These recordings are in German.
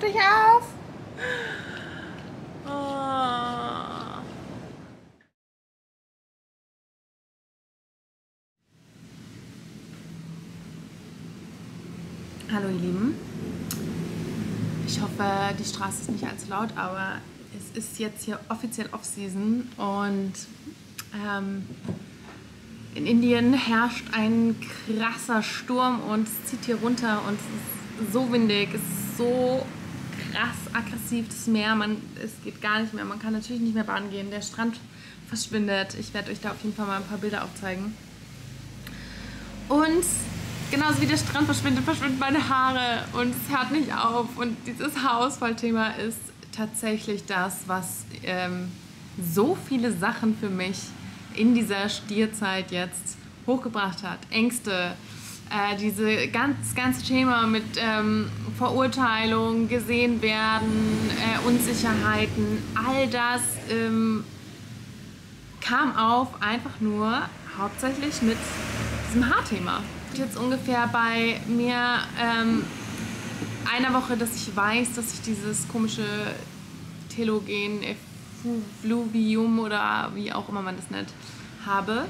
hört nicht auf. Oh. Hallo ihr Lieben. Ich hoffe, die Straße ist nicht allzu laut, aber es ist jetzt hier offiziell Off-Season und ähm, in Indien herrscht ein krasser Sturm und es zieht hier runter und es ist so windig, es ist so krass aggressiv, das Meer, man, es geht gar nicht mehr, man kann natürlich nicht mehr baden gehen, der Strand verschwindet. Ich werde euch da auf jeden Fall mal ein paar Bilder aufzeigen. Und genauso wie der Strand verschwindet, verschwinden meine Haare und es hört nicht auf. Und dieses Haarausfallthema ist tatsächlich das, was ähm, so viele Sachen für mich in dieser Stierzeit jetzt hochgebracht hat. Ängste, äh, diese ganz, ganze Thema mit ähm, Verurteilung, gesehen werden, äh, Unsicherheiten, all das ähm, kam auf einfach nur hauptsächlich mit diesem Haarthema. Jetzt ungefähr bei mir ähm, einer Woche, dass ich weiß, dass ich dieses komische Telogen Effluvium oder wie auch immer man das nennt, habe.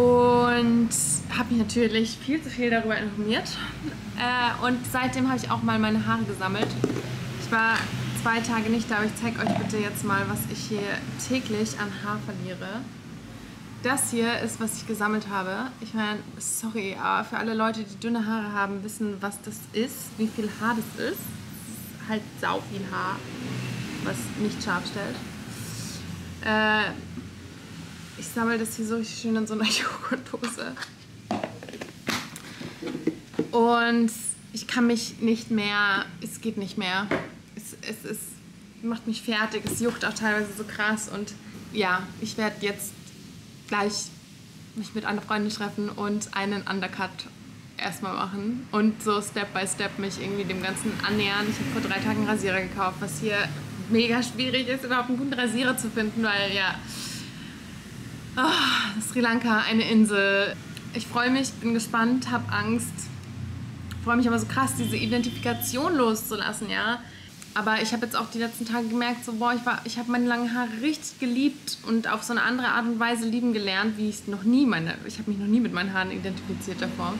Und habe mich natürlich viel zu viel darüber informiert. Äh, und seitdem habe ich auch mal meine Haare gesammelt. Ich war zwei Tage nicht da, aber ich zeige euch bitte jetzt mal, was ich hier täglich an Haar verliere. Das hier ist, was ich gesammelt habe. Ich meine, sorry, aber für alle Leute, die dünne Haare haben, wissen, was das ist, wie viel Haar das ist. Das ist halt sau viel Haar, was nicht scharf stellt. Äh, ich sammle das hier so schön in so einer Joghurtdose. Und ich kann mich nicht mehr, es geht nicht mehr. Es, es, es macht mich fertig, es juckt auch teilweise so krass. Und ja, ich werde jetzt gleich mich mit einer Freundin treffen und einen Undercut erstmal machen und so Step by Step mich irgendwie dem Ganzen annähern. Ich habe vor drei Tagen einen Rasierer gekauft, was hier mega schwierig ist, überhaupt einen guten Rasierer zu finden, weil ja, oh, Sri Lanka, eine Insel. Ich freue mich, bin gespannt, habe Angst, freue mich aber so krass, diese Identifikation loszulassen, ja. Aber ich habe jetzt auch die letzten Tage gemerkt, so, boah, ich, ich habe meine langen Haare richtig geliebt und auf so eine andere Art und Weise lieben gelernt, wie ich es noch nie meine. Ich habe mich noch nie mit meinen Haaren identifiziert davor.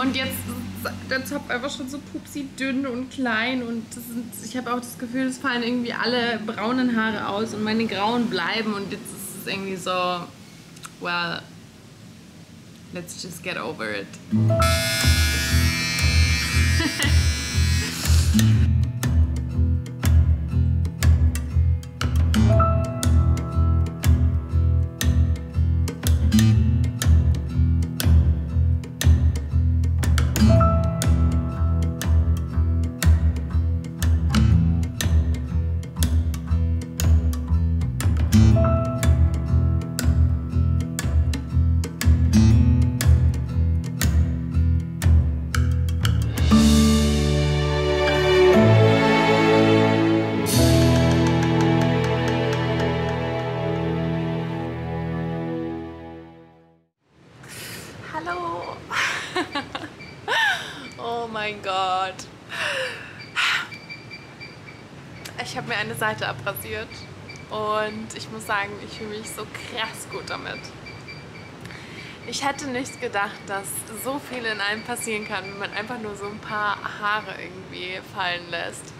Und jetzt der Zopf einfach schon so pupsi dünn und klein und sind, ich habe auch das Gefühl, es fallen irgendwie alle braunen Haare aus und meine grauen bleiben und jetzt irgendwie so, well, let's just get over it. Oh mein Gott. Ich habe mir eine Seite abrasiert und ich muss sagen, ich fühle mich so krass gut damit. Ich hätte nicht gedacht, dass so viel in einem passieren kann, wenn man einfach nur so ein paar Haare irgendwie fallen lässt.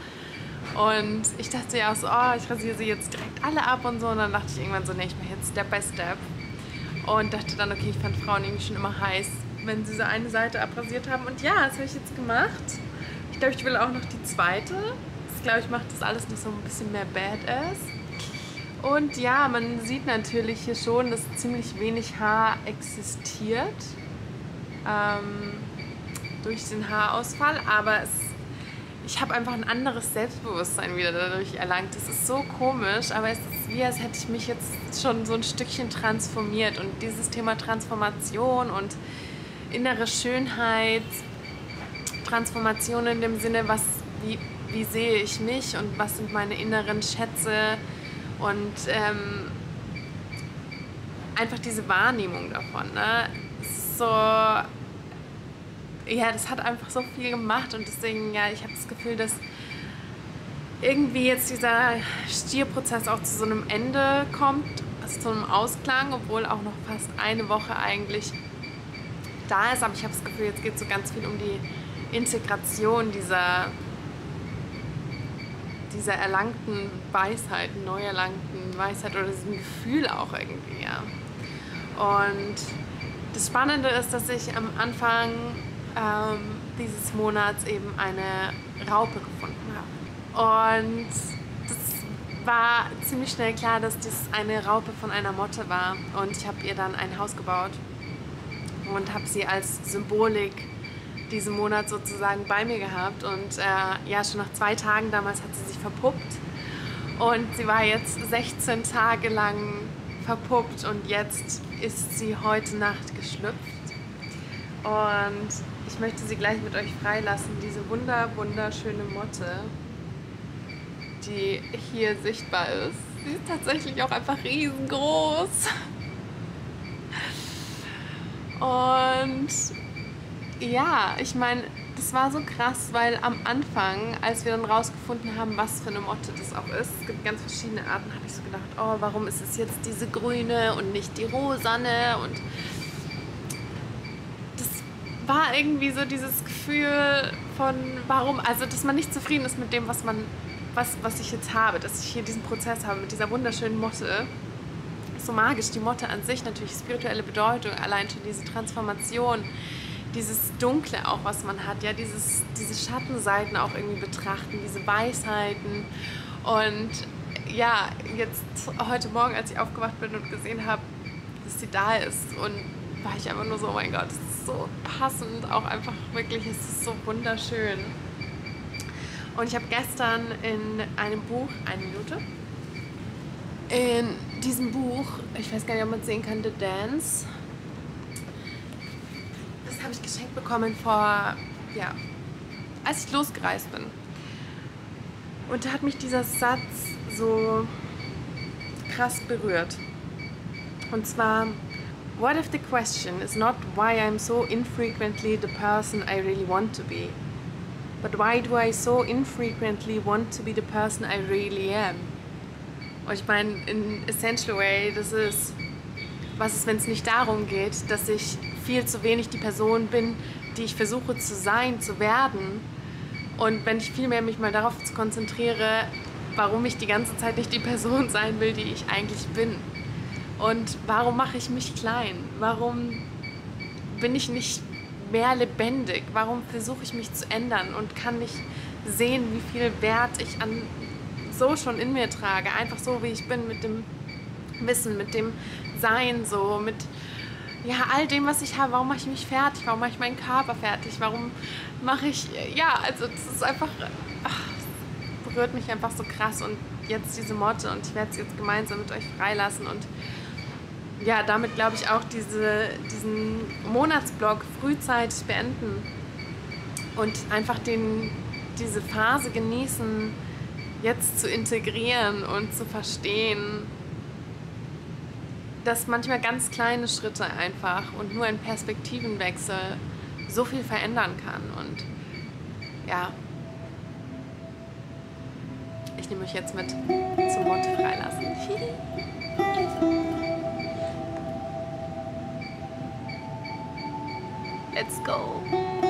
Und ich dachte ja auch so, oh, ich rasiere sie jetzt direkt alle ab und so. Und dann dachte ich irgendwann so, nee, ich mache jetzt Step by Step. Und dachte dann, okay, ich fand Frauen irgendwie schon immer heiß, wenn sie so eine Seite abrasiert haben. Und ja, das habe ich jetzt gemacht. Ich glaube, ich will auch noch die zweite. Das glaube ich macht das alles noch so ein bisschen mehr Badass. Und ja, man sieht natürlich hier schon, dass ziemlich wenig Haar existiert ähm, durch den Haarausfall. Aber es, ich habe einfach ein anderes Selbstbewusstsein wieder dadurch erlangt. Das ist so komisch, aber es ist wie, als hätte ich mich jetzt schon so ein Stückchen transformiert. Und dieses Thema Transformation und innere Schönheit, Transformation in dem Sinne, was, wie, wie sehe ich mich und was sind meine inneren Schätze und ähm, einfach diese Wahrnehmung davon. Ne? So, ja, das hat einfach so viel gemacht und deswegen, ja, ich habe das Gefühl, dass irgendwie jetzt dieser Stierprozess auch zu so einem Ende kommt, also zu einem Ausklang, obwohl auch noch fast eine Woche eigentlich da ist. Aber ich habe das Gefühl, jetzt geht es so ganz viel um die Integration dieser, dieser erlangten Weisheit, neu erlangten Weisheit oder diesem Gefühl auch irgendwie, ja. Und das Spannende ist, dass ich am Anfang ähm, dieses Monats eben eine Raupe gefunden habe. Und das war ziemlich schnell klar, dass das eine Raupe von einer Motte war. Und ich habe ihr dann ein Haus gebaut und habe sie als Symbolik diesen Monat sozusagen bei mir gehabt. Und äh, ja, schon nach zwei Tagen damals hat sie sich verpuppt. Und sie war jetzt 16 Tage lang verpuppt und jetzt ist sie heute Nacht geschlüpft. Und ich möchte sie gleich mit euch freilassen, diese wunder, wunderschöne Motte, die hier sichtbar ist. Sie ist tatsächlich auch einfach riesengroß. Und ja, ich meine, das war so krass, weil am Anfang, als wir dann rausgefunden haben, was für eine Motte das auch ist, es gibt ganz verschiedene Arten, habe ich so gedacht, oh, warum ist es jetzt diese grüne und nicht die rosane und war irgendwie so dieses Gefühl von, warum, also dass man nicht zufrieden ist mit dem, was man, was, was ich jetzt habe, dass ich hier diesen Prozess habe mit dieser wunderschönen Motte. So magisch, die Motte an sich, natürlich spirituelle Bedeutung, allein schon diese Transformation, dieses Dunkle auch, was man hat, ja, dieses, diese Schattenseiten auch irgendwie betrachten, diese Weisheiten. Und ja, jetzt heute Morgen, als ich aufgewacht bin und gesehen habe, dass sie da ist und war ich einfach nur so, oh mein Gott, es ist so passend, auch einfach wirklich, es ist so wunderschön. Und ich habe gestern in einem Buch, eine Minute, in diesem Buch, ich weiß gar nicht, ob man es sehen kann, The Dance, habe ich geschenkt bekommen vor, ja, als ich losgereist bin. Und da hat mich dieser Satz so krass berührt. Und zwar, what if the question is not why I'm so infrequently the person I really want to be, but why do I so infrequently want to be the person I really am? Und ich meine, in Essential Way, das ist, was ist, wenn es nicht darum geht, dass ich viel zu wenig die Person bin, die ich versuche zu sein, zu werden. Und wenn ich vielmehr mich mal darauf konzentriere, warum ich die ganze Zeit nicht die Person sein will, die ich eigentlich bin. Und warum mache ich mich klein? Warum bin ich nicht mehr lebendig? Warum versuche ich mich zu ändern und kann nicht sehen, wie viel Wert ich an so schon in mir trage? Einfach so, wie ich bin, mit dem Wissen, mit dem Sein, so mit ja, all dem, was ich habe, warum mache ich mich fertig? Warum mache ich meinen Körper fertig? Warum mache ich, ja, also das ist einfach, ach, berührt mich einfach so krass und jetzt diese Motte und ich werde sie jetzt gemeinsam mit euch freilassen und ja, damit glaube ich auch diese, diesen Monatsblock frühzeitig beenden und einfach den, diese Phase genießen, jetzt zu integrieren und zu verstehen, dass manchmal ganz kleine Schritte einfach und nur ein Perspektivenwechsel so viel verändern kann. Und ja, ich nehme euch jetzt mit zum Motto freilassen. Let's go.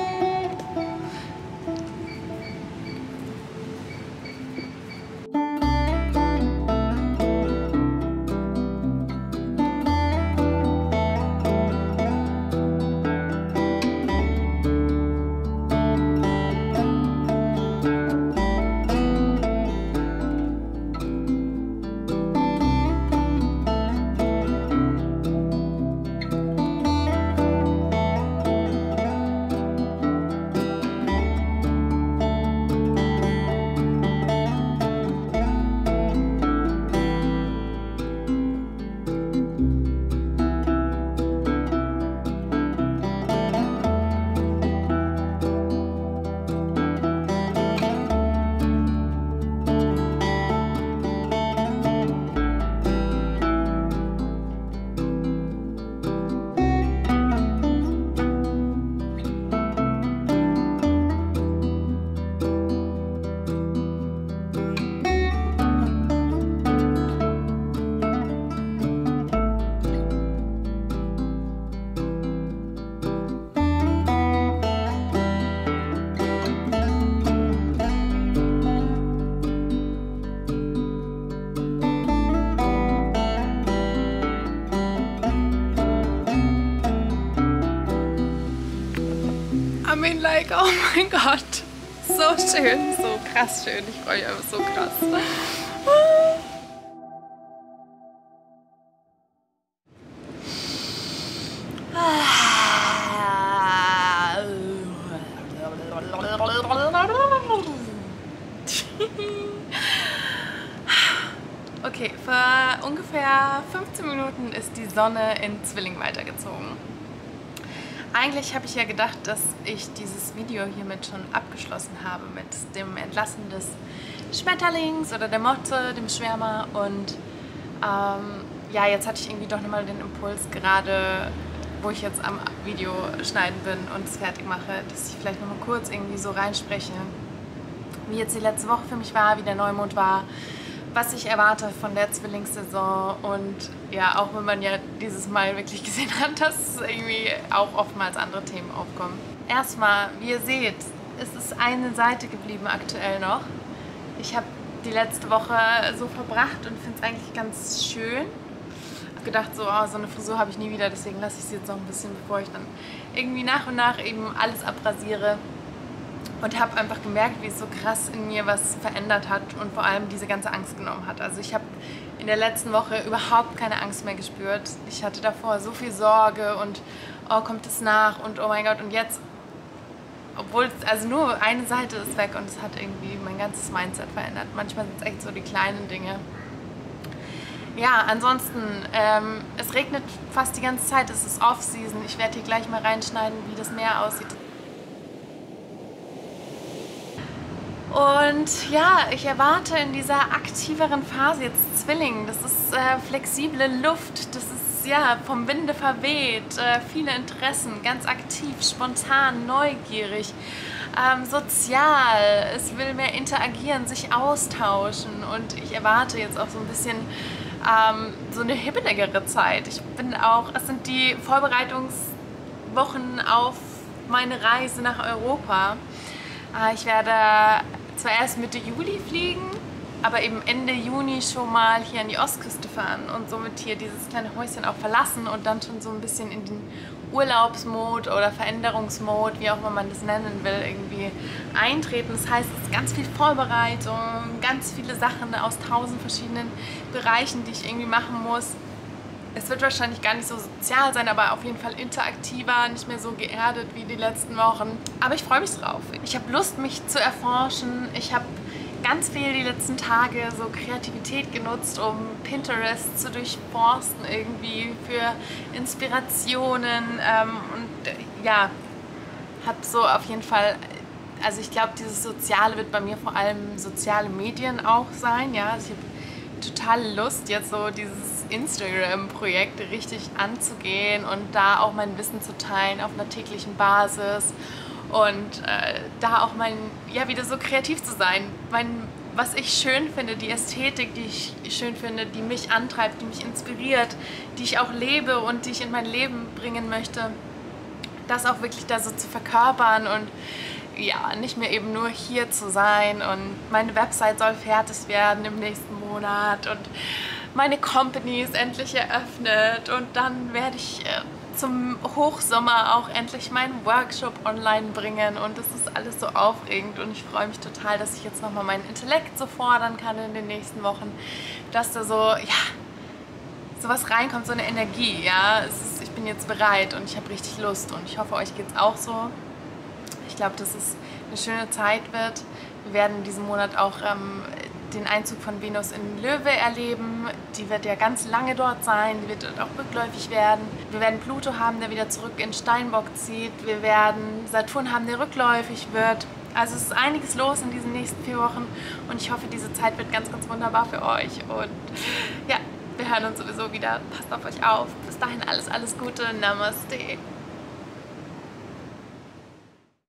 Weg. Oh mein Gott. So schön, so krass schön. Ich freue mich einfach so krass. Okay, vor ungefähr 15 Minuten ist die Sonne in Zwilling weitergezogen. Eigentlich habe ich ja gedacht, dass ich dieses Video hiermit schon abgeschlossen habe mit dem Entlassen des Schmetterlings oder der Motte, dem Schwärmer. Und ähm, ja, jetzt hatte ich irgendwie doch nochmal den Impuls, gerade wo ich jetzt am Video schneiden bin und es fertig mache, dass ich vielleicht nochmal kurz irgendwie so reinspreche, wie jetzt die letzte Woche für mich war, wie der Neumond war, was ich erwarte von der Zwillingssaison und ja, auch wenn man ja dieses Mal wirklich gesehen hat, dass irgendwie auch oftmals andere Themen aufkommen. Erstmal, wie ihr seht, ist es eine Seite geblieben aktuell noch. Ich habe die letzte Woche so verbracht und finde es eigentlich ganz schön. Ich habe gedacht, so, oh, so eine Frisur habe ich nie wieder, deswegen lasse ich sie jetzt noch ein bisschen, bevor ich dann irgendwie nach und nach eben alles abrasiere und habe einfach gemerkt, wie es so krass in mir was verändert hat und vor allem diese ganze Angst genommen hat. Also ich habe in der letzten Woche überhaupt keine Angst mehr gespürt. Ich hatte davor so viel Sorge und oh, kommt es nach und oh mein Gott und jetzt, obwohl, also nur eine Seite ist weg und es hat irgendwie mein ganzes Mindset verändert. Manchmal sind es echt so die kleinen Dinge. Ja, ansonsten, ähm, es regnet fast die ganze Zeit, es ist Off-Season. Ich werde hier gleich mal reinschneiden, wie das Meer aussieht. Und ja, ich erwarte in dieser aktiveren Phase jetzt Zwilling. Das ist äh, flexible Luft, das ist ja vom Winde verweht, äh, viele Interessen, ganz aktiv, spontan, neugierig, ähm, sozial. Es will mehr interagieren, sich austauschen und ich erwarte jetzt auch so ein bisschen ähm, so eine hibbeligere Zeit. Ich bin auch, es sind die Vorbereitungswochen auf meine Reise nach Europa. Äh, ich werde zwar erst Mitte Juli fliegen, aber eben Ende Juni schon mal hier an die Ostküste fahren und somit hier dieses kleine Häuschen auch verlassen und dann schon so ein bisschen in den Urlaubsmod oder Veränderungsmod, wie auch immer man das nennen will, irgendwie eintreten. Das heißt, es ist ganz viel Vorbereitung, ganz viele Sachen aus tausend verschiedenen Bereichen, die ich irgendwie machen muss. Es wird wahrscheinlich gar nicht so sozial sein, aber auf jeden Fall interaktiver, nicht mehr so geerdet wie die letzten Wochen. Aber ich freue mich drauf. Ich habe Lust, mich zu erforschen. Ich habe ganz viel die letzten Tage so Kreativität genutzt, um Pinterest zu durchforsten irgendwie für Inspirationen ähm, und äh, ja, habe so auf jeden Fall also ich glaube, dieses Soziale wird bei mir vor allem soziale Medien auch sein. Ja, also ich habe total Lust, jetzt so dieses Instagram-Projekt richtig anzugehen und da auch mein Wissen zu teilen auf einer täglichen Basis und äh, da auch mein, ja, wieder so kreativ zu sein. Mein, was ich schön finde, die Ästhetik, die ich schön finde, die mich antreibt, die mich inspiriert, die ich auch lebe und die ich in mein Leben bringen möchte, das auch wirklich da so zu verkörpern und ja, nicht mehr eben nur hier zu sein. Und meine Website soll fertig werden im nächsten Monat. Und meine Company ist endlich eröffnet. Und dann werde ich äh, zum Hochsommer auch endlich meinen Workshop online bringen. Und das ist alles so aufregend. Und ich freue mich total, dass ich jetzt nochmal meinen Intellekt so fordern kann in den nächsten Wochen, dass da so, ja, sowas reinkommt, so eine Energie, ja, ist, ich bin jetzt bereit und ich habe richtig Lust. Und ich hoffe, euch geht es auch so. Ich glaube, dass es eine schöne Zeit wird. Wir werden in diesem Monat auch ähm, den Einzug von Venus in Löwe erleben. Die wird ja ganz lange dort sein, die wird dort auch rückläufig werden. Wir werden Pluto haben, der wieder zurück in Steinbock zieht. Wir werden Saturn haben, der rückläufig wird. Also es ist einiges los in diesen nächsten vier Wochen und ich hoffe, diese Zeit wird ganz, ganz wunderbar für euch. Und ja, wir hören uns sowieso wieder. Passt auf euch auf. Bis dahin alles, alles Gute. Namaste.